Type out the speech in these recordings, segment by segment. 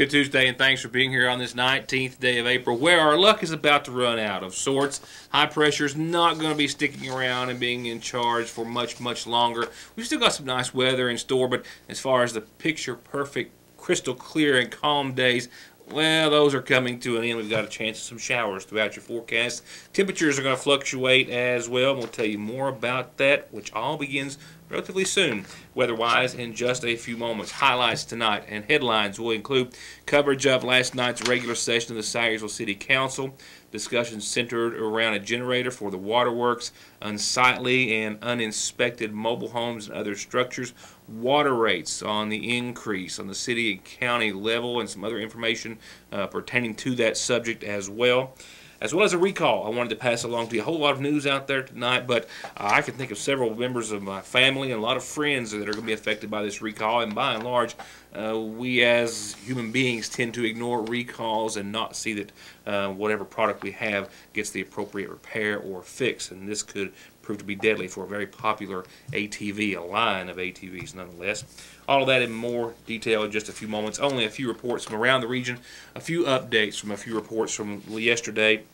Good Tuesday, and thanks for being here on this 19th day of April, where our luck is about to run out of sorts. High pressure is not going to be sticking around and being in charge for much, much longer. We've still got some nice weather in store, but as far as the picture perfect, crystal clear, and calm days, well, those are coming to an end. We've got a chance of some showers throughout your forecast. Temperatures are going to fluctuate as well. We'll tell you more about that, which all begins relatively soon, weather-wise, in just a few moments. Highlights tonight and headlines will include coverage of last night's regular session of the Salyersville City Council, discussions centered around a generator for the waterworks, unsightly and uninspected mobile homes and other structures, water rates on the increase on the city and county level, and some other information uh, pertaining to that subject as well as well as a recall. I wanted to pass along to you a whole lot of news out there tonight, but uh, I can think of several members of my family and a lot of friends that are going to be affected by this recall. And by and large, uh, we as human beings tend to ignore recalls and not see that uh, whatever product we have gets the appropriate repair or fix. And this could prove to be deadly for a very popular ATV, a line of ATVs nonetheless. All of that in more detail in just a few moments. Only a few reports from around the region, a few updates from a few reports from yesterday.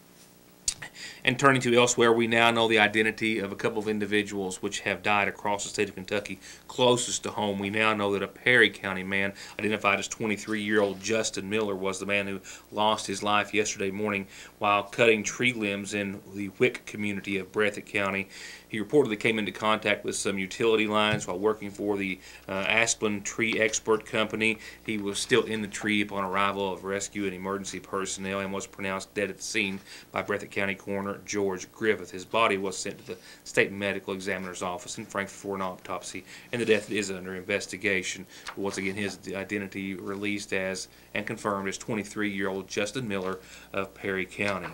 And turning to elsewhere, we now know the identity of a couple of individuals which have died across the state of Kentucky closest to home. We now know that a Perry County man, identified as 23-year-old Justin Miller, was the man who lost his life yesterday morning while cutting tree limbs in the Wick community of Breathitt County. He reportedly came into contact with some utility lines while working for the uh, Tree Expert Company. He was still in the tree upon arrival of rescue and emergency personnel and was pronounced dead at the scene by Breathitt County Coroner George Griffith. His body was sent to the state medical examiner's office in Frankfort for an autopsy, and the death is under investigation. Once again, his identity released as and confirmed as 23-year-old Justin Miller of Perry County.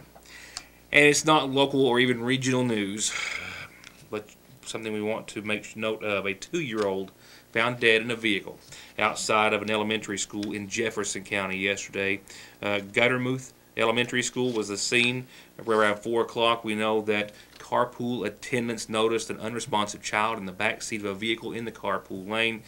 And it's not local or even regional news but something we want to make note of. A two-year-old found dead in a vehicle outside of an elementary school in Jefferson County yesterday. Uh, Gutermuth Elementary School was the scene. Around 4 o'clock, we know that carpool attendants noticed an unresponsive child in the back seat of a vehicle in the carpool lane.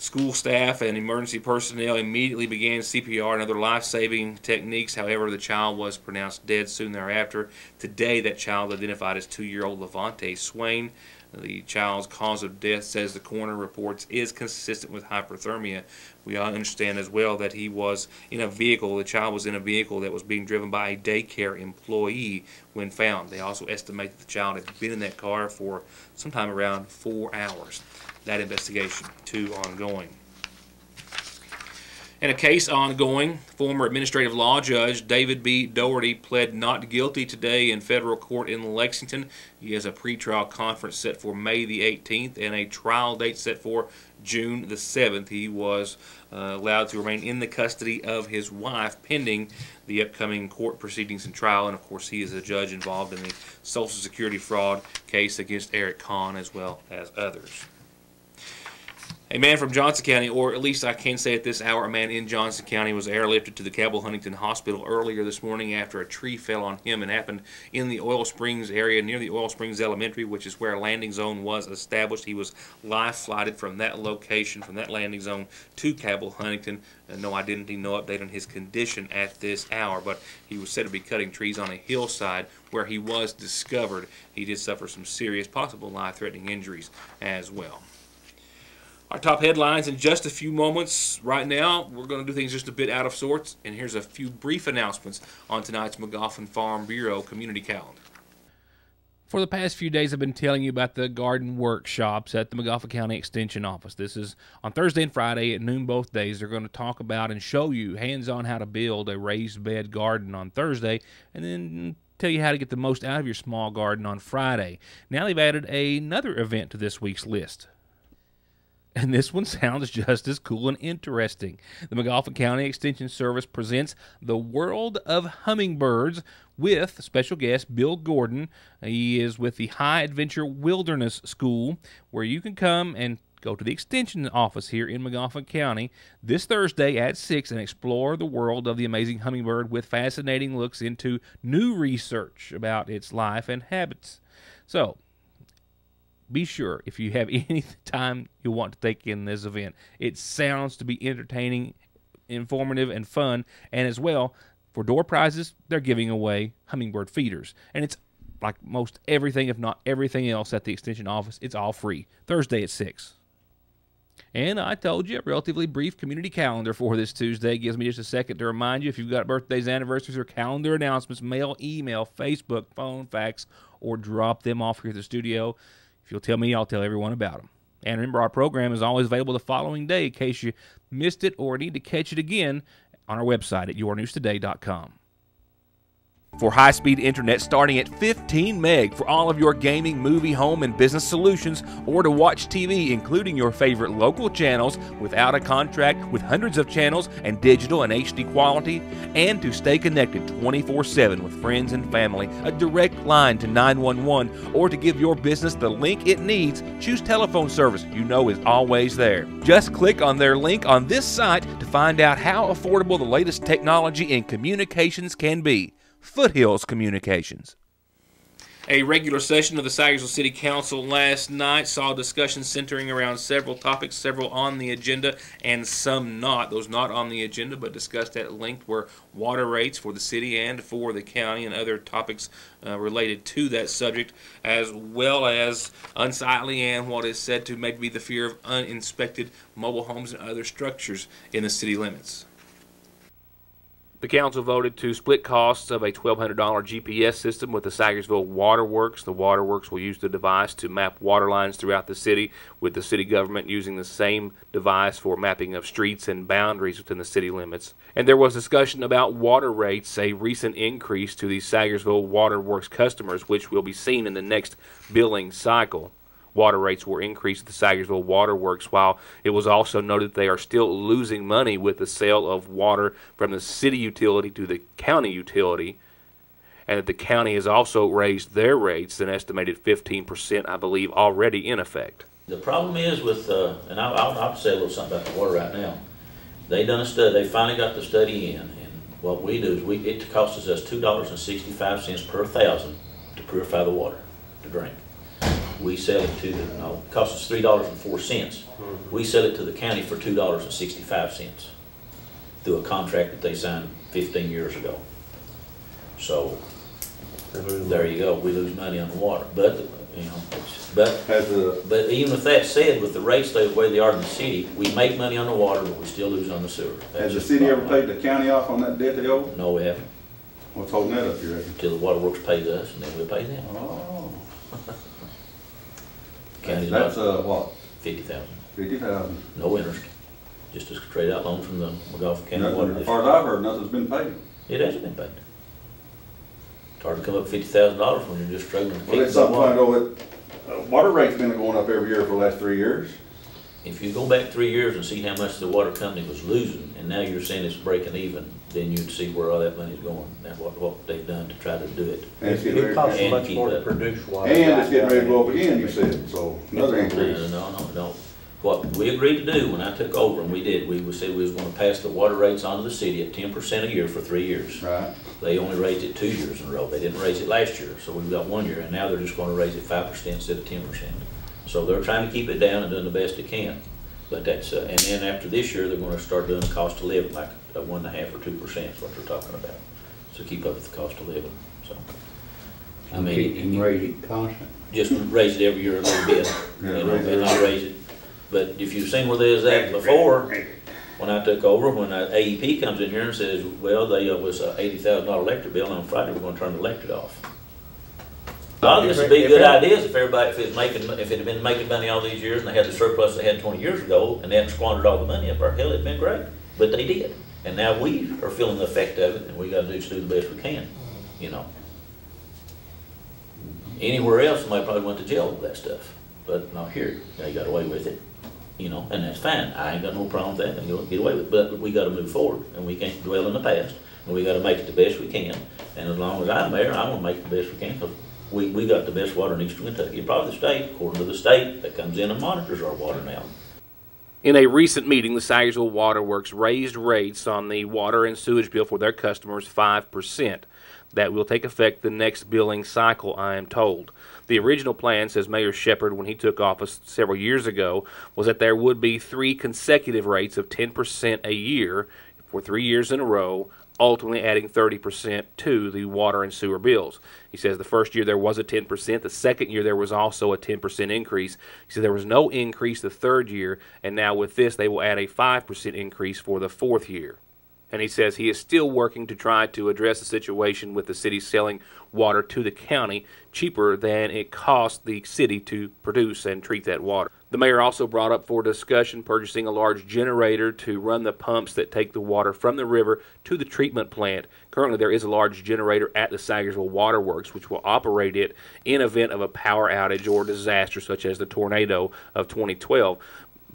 School staff and emergency personnel immediately began CPR and other life-saving techniques. However, the child was pronounced dead soon thereafter. Today, that child identified as two-year-old Levante Swain. The child's cause of death, says the coroner reports, is consistent with hypothermia. We understand as well that he was in a vehicle, the child was in a vehicle that was being driven by a daycare employee when found. They also estimate that the child had been in that car for sometime around four hours that investigation to ongoing. In a case ongoing, former administrative law judge David B. Daugherty pled not guilty today in federal court in Lexington. He has a pretrial conference set for May the 18th and a trial date set for June the 7th. He was uh, allowed to remain in the custody of his wife pending the upcoming court proceedings and trial. And of course, he is a judge involved in the Social Security fraud case against Eric Conn as well as others. A man from Johnson County, or at least I can say at this hour, a man in Johnson County was airlifted to the Cabell Huntington Hospital earlier this morning after a tree fell on him and happened in the Oil Springs area near the Oil Springs Elementary, which is where a landing zone was established. He was live flighted from that location, from that landing zone to Cabell Huntington. Uh, no identity, no update on his condition at this hour, but he was said to be cutting trees on a hillside where he was discovered. He did suffer some serious, possible life-threatening injuries as well. Our top headlines in just a few moments. Right now, we're going to do things just a bit out of sorts, and here's a few brief announcements on tonight's Magoffin Farm Bureau community calendar. For the past few days, I've been telling you about the garden workshops at the Magoffin County Extension Office. This is on Thursday and Friday at noon both days. They're going to talk about and show you hands on how to build a raised bed garden on Thursday, and then tell you how to get the most out of your small garden on Friday. Now they've added another event to this week's list and this one sounds just as cool and interesting. The Magoffin County Extension Service presents The World of Hummingbirds with special guest Bill Gordon. He is with the High Adventure Wilderness School, where you can come and go to the extension office here in Magoffin County this Thursday at 6 and explore the world of the amazing hummingbird with fascinating looks into new research about its life and habits. So, be sure if you have any time you want to take in this event. It sounds to be entertaining, informative, and fun. And as well, for door prizes, they're giving away hummingbird feeders. And it's like most everything, if not everything else at the Extension office, it's all free. Thursday at 6. And I told you, a relatively brief community calendar for this Tuesday. It gives me just a second to remind you if you've got birthdays, anniversaries, or calendar announcements, mail, email, Facebook, phone, fax, or drop them off here at the studio. If you'll tell me, I'll tell everyone about them. And remember, our program is always available the following day in case you missed it or need to catch it again on our website at yournewstoday.com for high speed internet starting at 15 meg for all of your gaming, movie, home, and business solutions, or to watch TV, including your favorite local channels without a contract with hundreds of channels and digital and HD quality, and to stay connected 24 7 with friends and family. A direct line to 911, or to give your business the link it needs, choose telephone service you know is always there. Just click on their link on this site to find out how affordable the latest technology in communications can be. Foothills Communications. A regular session of the Salyersville City Council last night saw discussion centering around several topics, several on the agenda and some not. Those not on the agenda but discussed at length were water rates for the city and for the county and other topics uh, related to that subject, as well as unsightly and what is said to maybe be the fear of uninspected mobile homes and other structures in the city limits. The council voted to split costs of a $1,200 GPS system with the Salyersville Waterworks. The Waterworks will use the device to map water lines throughout the city, with the city government using the same device for mapping of streets and boundaries within the city limits. And there was discussion about water rates, a recent increase to the Salyersville Waterworks customers, which will be seen in the next billing cycle water rates were increased at the Salyersville Water Works, while it was also noted they are still losing money with the sale of water from the city utility to the county utility, and that the county has also raised their rates an estimated 15%, I believe, already in effect. The problem is with, uh, and I'll, I'll, I'll say a little something about the water right now. They done a study, they finally got the study in, and what we do is we, it costs us two dollars and sixty-five cents per thousand to purify the water, to drink we sell it to the, no, it costs us three dollars and four cents. Mm-hmm. We sell it to the county for two dollars and sixty-five cents through a contract that they signed fifteen years ago. So, there you go, we lose money on the water, but, you know, it's, but, Has the, but even with that said, with the rates the way they are in the city, we make money on the water, but we still lose on the sewer. That's has the just city ever bottom line. paid the county off on that debt they owe? No, we haven't, What's holding that up, you reckon? until the waterworks pays us, and then we'll pay them. Oh. County's That's, not uh, what, fifty thousand, fifty thousand? no interest, just a straight out loan from the Magoffin County Water Nothing, as District. far as I've heard, nothing's been paid. It hasn't been paid. It's hard to come up with fifty thousand dollars when you're just struggling to Well, the something I water. know uh, water rate's been going up every year for the last three years. If you go back three years and see how much the water company was losing, and now you're saying it's breaking even, then you'd see where all that money's going, and what, what they've done to try to do it. And it's getting It costs ready, And much keep more to up. produce water. and it's getting ready to go up again, you said, so another No, increase. no, no, no. What we agreed to do when I took over, and we did, we said we was gonna pass the water rates on to the city at ten percent a year for three years. Right, They only raised it two years in a row. They didn't raise it last year, so we've got one year, and now they're just gonna raise it five percent instead of ten percent. So they're trying to keep it down and doing the best they can. But that's, uh, and then after this year, they're gonna start doing cost of living, like a one and a half or two percent is what they're talking about. So keep up with the cost of living, so. I mean, raise it constant. just raise it every year a little bit, you know, and not raise it. But if you've seen where they was at before, when I took over, when uh, AEP comes in here and says, well, they, uh, was a eighty thousand dollar electric bill, and on Friday, we're gonna turn the electric off. Of this would be good ideas if everybody, if it's making, if it had been making money all these years and they had the surplus they had twenty years ago and they hadn't squandered all the money up our hill, it'd been great. But they did. And now we are feeling the effect of it and we gotta do, just do the best we can, you know. Anywhere else, somebody probably went to jail over that stuff, but not here. They got away with it, you know, and that's fine. I ain't got no problem with that. They go get away with it. But we gotta move forward and we can't dwell in the past. And we gotta make it the best we can. And as long as I'm there, I'm gonna make it the best we can we, we got the best water in eastern Kentucky, probably the state, according to the state that comes in and monitors our water now. In a recent meeting, the Salyersville Waterworks raised rates on the water and sewage bill for their customers 5%. That will take effect the next billing cycle, I am told. The original plan, says Mayor Shepard when he took office several years ago, was that there would be three consecutive rates of 10% a year for three years in a row, ultimately adding 30% to the water and sewer bills. He says the first year there was a 10%, the second year there was also a 10% increase. He said there was no increase the third year, and now with this they will add a 5% increase for the fourth year. And he says he is still working to try to address the situation with the city selling water to the county cheaper than it costs the city to produce and treat that water. The mayor also brought up for discussion purchasing a large generator to run the pumps that take the water from the river to the treatment plant. Currently, there is a large generator at the Salyersville Waterworks which will operate it in event of a power outage or disaster such as the tornado of 2012.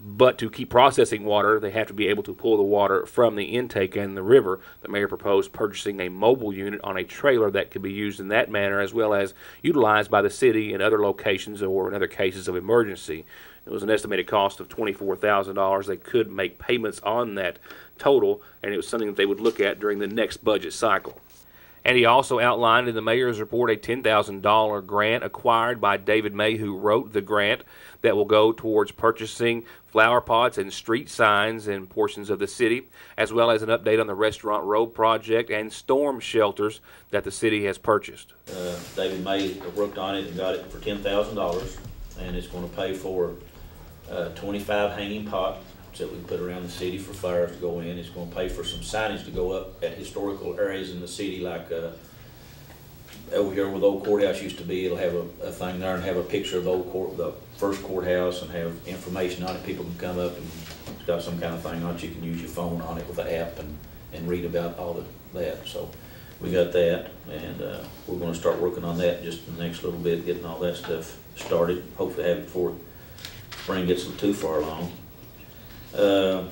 But to keep processing water, they have to be able to pull the water from the intake and the river. The mayor proposed purchasing a mobile unit on a trailer that could be used in that manner, as well as utilized by the city in other locations or in other cases of emergency. It was an estimated cost of $24,000. They could make payments on that total, and it was something that they would look at during the next budget cycle. And he also outlined in the mayor's report a $10,000 grant acquired by David May, who wrote the grant that will go towards purchasing flower pots and street signs in portions of the city, as well as an update on the Restaurant Road project and storm shelters that the city has purchased. Uh, David May worked on it and got it for ten thousand dollars, and it's gonna pay for, uh, twenty-five hanging pots that we put around the city for fires to go in. It's gonna pay for some signage to go up at historical areas in the city, like, uh, over here where the old courthouse used to be, it'll have a, a thing there and have a picture of the old court, the first courthouse and have information on it. People can come up and it's got some kind of thing on it. You can use your phone on it with an app and, and read about all the, that. So we got that and, uh, we're gonna start working on that just the next little bit, getting all that stuff started. Hopefully have it before spring gets too far along. Uh,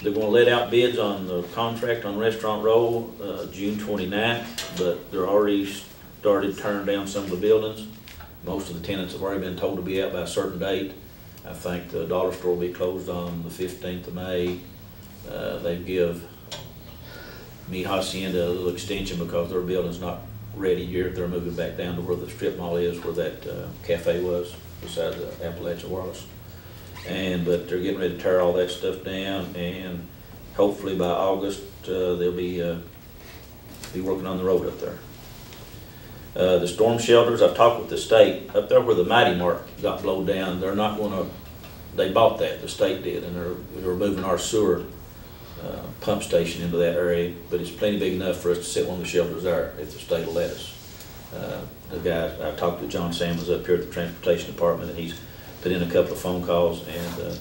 they're gonna let out bids on the contract on Restaurant Row, uh, June 29th, but they're already started turning down some of the buildings. Most of the tenants have already been told to be out by a certain date. I think the dollar store will be closed on the fifteenth of May. Uh, they give Mi Hacienda a little extension because their building's not ready yet. They're moving back down to where the strip mall is, where that, uh, cafe was, beside the Appalachian Wireless. And, but they're getting ready to tear all that stuff down and hopefully by August, uh, they'll be, uh, be working on the road up there. Uh, the storm shelters, I've talked with the state, up there where the Mighty Mark got blown down, they're not gonna, they bought that, the state did, and they're, they're moving our sewer, uh, pump station into that area, but it's plenty big enough for us to set one of the shelters there if the state will let us. Uh, the guy, I talked to John Samuels up here at the Transportation Department, and he's put in a couple of phone calls, and, uh,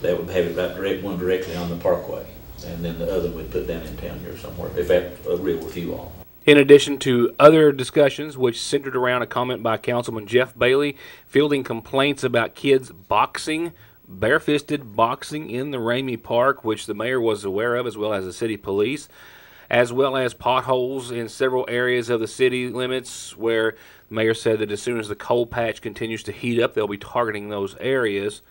they would have it right direct, one directly on the parkway, and then the other we'd put down in town here somewhere, if that agree with you all. In addition to other discussions, which centered around a comment by Councilman Jeff Bailey fielding complaints about kids boxing, barefisted boxing in the Ramey Park, which the mayor was aware of, as well as the city police, as well as potholes in several areas of the city limits where mayor said that as soon as the coal patch continues to heat up, they'll be targeting those areas.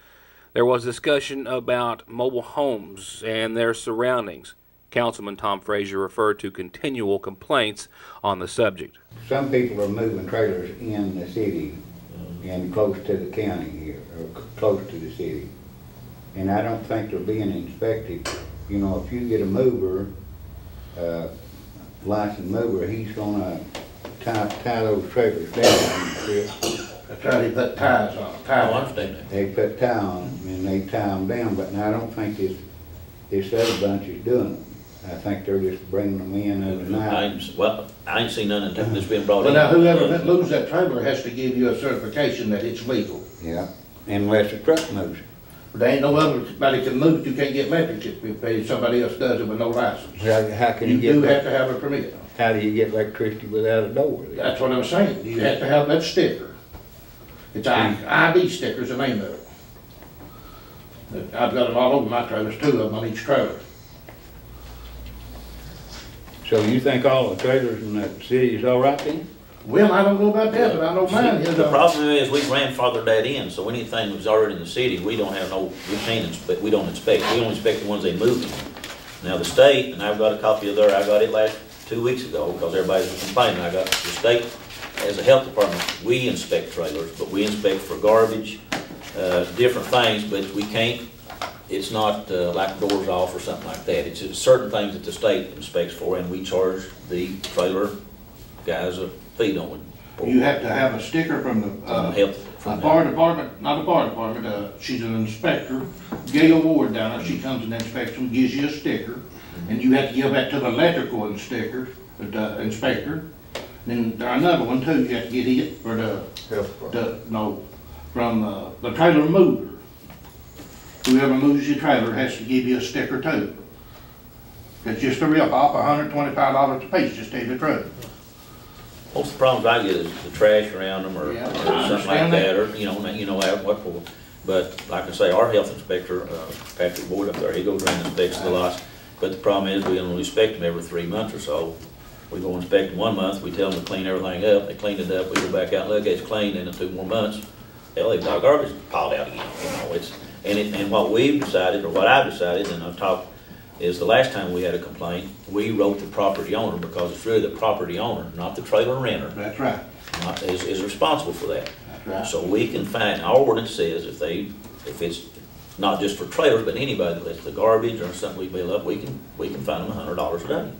There was discussion about mobile homes and their surroundings. Councilman Tom Frazier referred to continual complaints on the subject. Some people are moving trailers in the city and close to the county here, or close to the city. And I don't think they're being inspected. You know, if you get a mover, uh, licensed mover, he's gonna tie, tie those trailers down. That's right, he put ties on, oh, I ties. understand that. They put tie on 'em and they tie them down, but now I don't think this, this other bunch is doing them. I think they're just bringing them in I overnight. ain't, well, I ain't seen none until it's been brought Well, in. now, whoever that moves that trailer has to give you a certification that it's legal. Yeah, unless the truck moves it. There ain't no other, somebody can move it, you can't get electric if if somebody else does it with no license. How, how can you You do have to have a permit. How do you get electricity without a door? That's what I'm saying, you have to have that sticker. It's I- ID sticker's the name of it. I've got them all over my trailers, two of them on each trailer. So you think all the trailers in that city is all right then? Well, I don't know about that, but I know mine is. The uh, problem is, we grandfathered that in, so anything that's already in the city, we don't have no, we can't inspect, we don't inspect, we only inspect the ones they move in. Now, the state, and I've got a copy of their, I got it last, two weeks ago, because everybody was complaining, I got, the state, as a health department, we inspect trailers, but we inspect for garbage, uh, different things, but we can't it's not uh, like doors off or something like that. It's just certain things that the state inspects for, and we charge the trailer guys a fee on it. You have to have a sticker from the, From uh, health, a from fire department, not a fire department, uh, she's an inspector. Gail Ward down there, she comes and inspects them, gives you a sticker. And you have to give that to the electrical inspector, the inspector. Then there another one too, you have to get it for the, Health the, no, from, uh, the trailer mover. Whoever moves your trailer has to give you a sticker too. It's just a rip off, hundred twenty-five dollars a piece, just to tell you the truth. Most of the problems I get is the trash around them or, Yeah, or something like understand that, or, you know, you know, what for. But like I say, our health inspector, uh, Patrick Boyd up there, he goes around and inspects the lots. But the problem is, we only inspect them every three months or so. We go inspect them one month, we tell them to clean everything up, they clean it up, we go back out and look, it's clean, and in two more months, hell, they've got garbage piled out again, you know, it's, and it, and what we've decided, or what I've decided, and I've talked, is the last time we had a complaint, we wrote the property owner, because it's really the property owner, not the trailer renter, That's right, not, is, is responsible for that. that's right. So we can find, our ordinance says if they, if it's not just for trailers, but anybody that lets the garbage or something we build up, we can, we can fine them hundred dollars a day.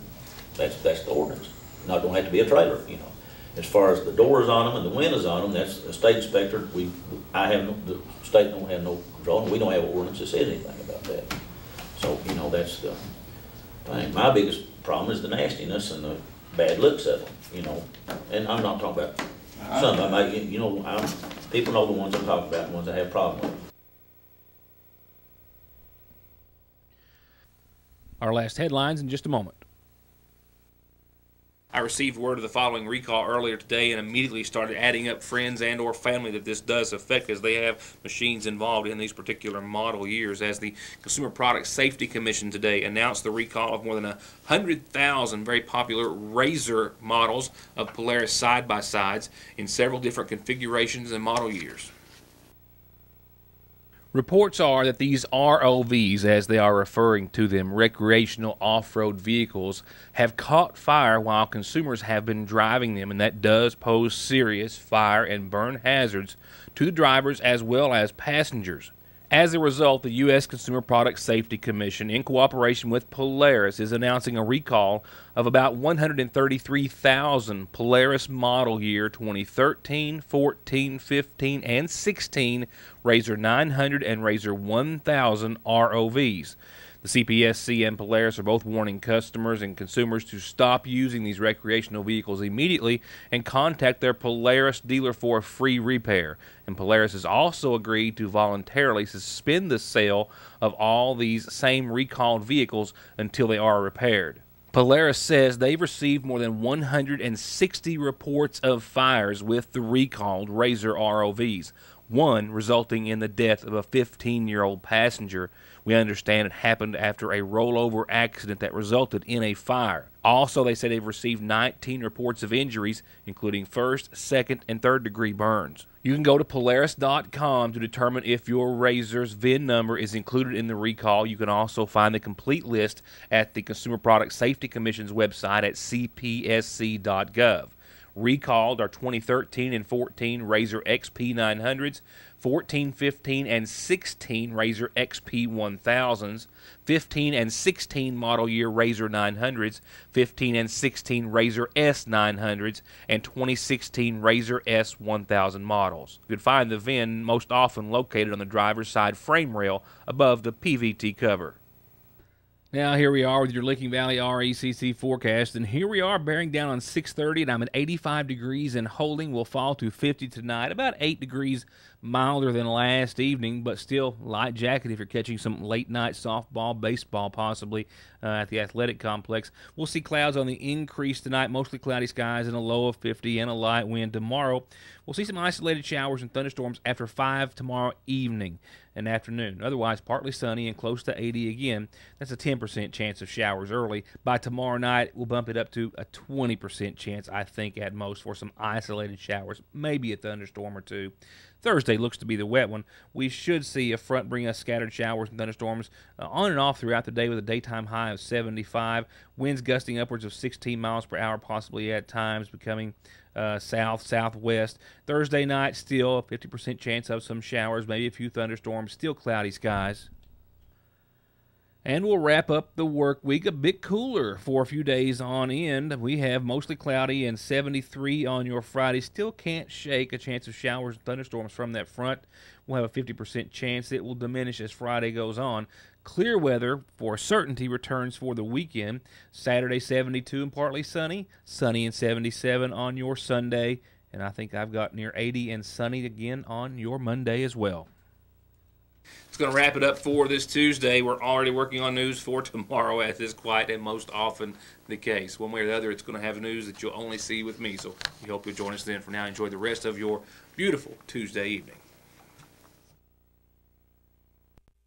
That's, that's the ordinance. Not gonna have to be a trailer, you know. As far as the doors on them and the windows on them, that's a state inspector, we, I have, no the state don't have no control, and we don't have an ordinance that says anything about that. So, you know, that's the thing. My biggest problem is the nastiness and the bad looks of them, you know. And I'm not talking about some of them, you know, I'm, people know the ones I'm talking about, the ones I have problem with. Our last headlines in just a moment. I received word of the following recall earlier today and immediately started adding up friends and or family that this does affect as they have machines involved in these particular model years as the Consumer Product Safety Commission today announced the recall of more than a 100,000 very popular Razor models of Polaris side-by-sides in several different configurations and model years. Reports are that these ROVs, as they are referring to them, recreational off road vehicles, have caught fire while consumers have been driving them, and that does pose serious fire and burn hazards to the drivers as well as passengers. As a result, the U.S. Consumer Product Safety Commission, in cooperation with Polaris, is announcing a recall of about 133,000 Polaris model year 2013, 14, 15, and 16 Razor 900 and Razor 1000 ROVs. The CPSC and Polaris are both warning customers and consumers to stop using these recreational vehicles immediately and contact their Polaris dealer for a free repair. And Polaris has also agreed to voluntarily suspend the sale of all these same recalled vehicles until they are repaired. Polaris says they've received more than 160 reports of fires with the recalled Razor ROVs, one resulting in the death of a 15 year old passenger. We understand it happened after a rollover accident that resulted in a fire. Also, they say they've received 19 reports of injuries, including first, second, and third degree burns. You can go to Polaris.com to determine if your Razor's VIN number is included in the recall. You can also find the complete list at the Consumer Product Safety Commission's website at cpsc.gov. Recalled are 2013 and 14 Razor XP 900s, 14, 15, and 16 Razor XP 1000s, 15 and 16 model year Razor 900s, 15 and 16 Razor S 900s, and 2016 Razor S 1000 models. You can find the VIN most often located on the driver's side frame rail above the PVT cover. Now here we are with your Licking Valley RECC forecast, and here we are bearing down on 6:30, and I'm at 85 degrees and holding. will fall to 50 tonight, about 8 degrees milder than last evening, but still light jacket if you're catching some late night softball, baseball, possibly uh, at the athletic complex. We'll see clouds on the increase tonight, mostly cloudy skies and a low of 50 and a light wind tomorrow. We'll see some isolated showers and thunderstorms after 5 tomorrow evening and afternoon. Otherwise, partly sunny and close to 80 again. That's a 10% chance of showers early. By tomorrow night, we'll bump it up to a 20% chance, I think, at most, for some isolated showers, maybe a thunderstorm or two. Thursday looks to be the wet one. We should see a front bring us scattered showers and thunderstorms uh, on and off throughout the day with a daytime high of 75. Winds gusting upwards of 16 miles per hour, possibly at times becoming uh, south, southwest. Thursday night, still a 50% chance of some showers, maybe a few thunderstorms, still cloudy skies. And we'll wrap up the work week a bit cooler for a few days on end. We have mostly cloudy and 73 on your Friday. Still can't shake a chance of showers and thunderstorms from that front. We'll have a 50% chance it will diminish as Friday goes on. Clear weather for certainty returns for the weekend. Saturday 72 and partly sunny. Sunny and 77 on your Sunday. And I think I've got near 80 and sunny again on your Monday as well. Going to wrap it up for this Tuesday. We're already working on news for tomorrow, as is quite and most often the case. One way or the other, it's going to have news that you'll only see with me. So we hope you'll join us then. For now, enjoy the rest of your beautiful Tuesday evening.